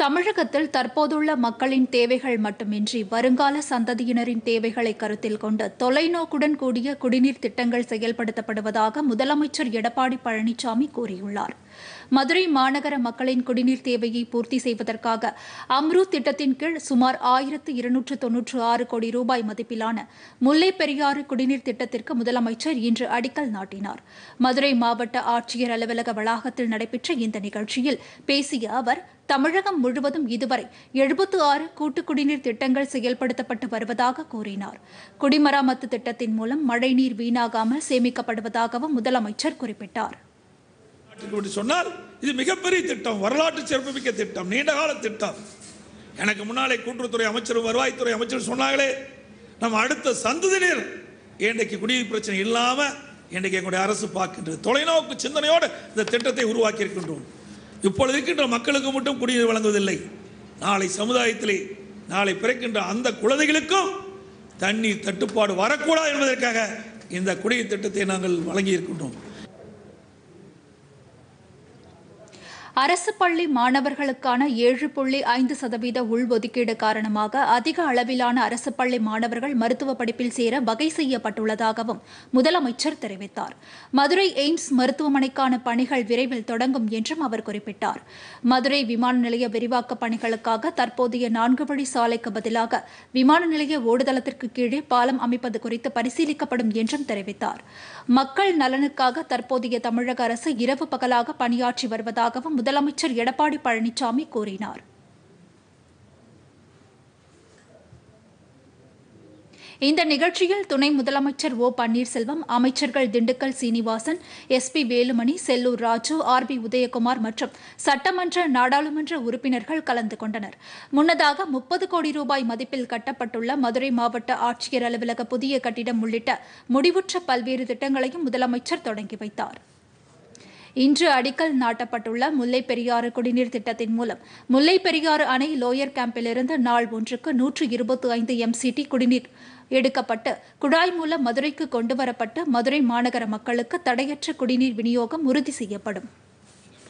தமிழகத்தில் தற்போதுள்ள மக்களின் தேவைகள் மட்டுமின்றி வருங்கால சந்ததியினரின் தேவைகளை கருத்தில் கொண்டு தொலைநோக்குடன் கூடிய குடிநீர் திட்டங்கள் செயல்படுத்தப்படுவதாக முதலமைச்சர் எடப்பாடி பழனிசாமி கூறியுள்ளார். மதுரை மாநகர மக்களின் குடிநீர் தேவையை பூர்த்தி செய்வதற்காக அம்ரூத் திட்டத்தின் கீழ் சுமார் ஆயிரத்து இருநூற்று தொன்னூற்று ஆறு கோடி ரூபாய் மதிப்பிலான முல்லை பெரியாறு குடிநீர் திட்டத்திற்கு முதலமைச்சர் இன்று அடிக்கல் நாட்டினார். மதுரை மாவட்ட ஆட்சியர் அலுவலக வளாகத்தில் நடைபெற்ற இந்த நிகழ்ச்சியில் பேசிய அவர் தமிழகம் முழுவதும் இதுவரை எழுபத்து ஆறு கூட்டு குடிநீர் திட்டங்கள் செயல்படுத்தப்பட்டு வருவதாக கூறினார். குடிமராமத்து திட்டத்தின் மூலம் மழைநீர் வீணாகாமல் சேமிக்கப்படுவதாகவும் முதலமைச்சர் குறிப்பிட்டார். சொன்னால் இது மிகப்பெரிய திட்டம் வரலாற்று சிறப்புமிக்க திட்டம் நீண்டகால திட்டம். எனக்கு முன்னாலே கூட்டுறவுத்துறை அமைச்சரும் வருவாய்த்துறை அமைச்சரும் சொன்னாங்களே நம்ம அடுத்த சந்ததியினர் இன்றைக்கு குடிநீர் பிரச்சனை இல்லாம இன்றைக்கு எங்களுடைய அரசு பார்க்கின்றது. தொலைநோக்கு சிந்தனையோடு இந்த திட்டத்தை உருவாக்கி இருக்கின்றோம் இப்பொழுது இருக்கின்ற மக்களுக்கு மட்டும் குடிநீர் வழங்குவதில்லை. நாளை சமுதாயத்திலே நாளை பிறக்கின்ற அந்த குழந்தைகளுக்கும் தண்ணீர் தட்டுப்பாடு வரக்கூடாது என்பதற்காக இந்த குடிநீர் திட்டத்தை நாங்கள் வழங்கி அரசு பள்ளி மாணவர்களுக்கான ஏழு புள்ளி ஐந்து சதவீத உள்ஒதுக்கீடு காரணமாக அதிக அளவிலான அரசு பள்ளி மாணவர்கள் மருத்துவ படிப்பில் சேர வகை செய்யப்பட்டுள்ளதாகவும் முதலமைச்சர் தெரிவித்தார். மதுரை எய்ம்ஸ் மருத்துவமனைக்கான பணிகள் விரைவில் தொடங்கும் என்றும் அவர் குறிப்பிட்டார். மதுரை விமான நிலைய விரிவாக்க பணிகளுக்காக தற்போதைய நான்கு வழி சாலைக்கு பதிலாக விமான நிலைய ஓடுதளத்திற்கு கீழே பாலம் அமைப்பது குறித்து பரிசீலிக்கப்படும் என்றும் தெரிவித்தார். மக்கள் நலனுக்காக தற்போதைய தமிழக அரசு இரவு பகலாக பணியாற்றி வருவதாகவும் முதலமைச்சர் எடப்பாடி பழனிசாமி கூறினார். இந்த நிகழ்ச்சியில் துணை முதலமைச்சர் ஓ பன்னீர்செல்வம் அமைச்சர்கள் Dindigul Sreenivasan S P Velumani Sellur Raju R B Udhayakumar மற்றும் சட்டமன்ற நாடாளுமன்ற உறுப்பினர்கள் கலந்து கொண்டனர். முன்னதாக முப்பது கோடி ரூபாய் மதிப்பில் கட்டப்பட்டுள்ள மதுரை மாவட்ட ஆட்சியர் அலுவலக புதிய கட்டிடம் உள்ளிட்ட முடிவுற்ற பல்வேறு திட்டங்களையும் முதலமைச்சர் தொடங்கி வைத்தார். இன்று அடிக்கல் நாட்டப்பட்டுள்ள முல்லை பெரியாறு குடிநீர் திட்டத்தின் மூலம் முல்லை பெரியாறு அணை லோயர் கேம்பிலிருந்து நாள் ஒன்றுக்கு நூற்று இருபத்தி ஐந்து எம்சிடி குடிநீர் எடுக்கப்பட்டு குழாய் மூலம் மதுரைக்கு கொண்டுவரப்பட்டு மதுரை மாநகர மக்களுக்கு தடையற்ற குடிநீர் விநியோகம் உறுதி செய்யப்படும்.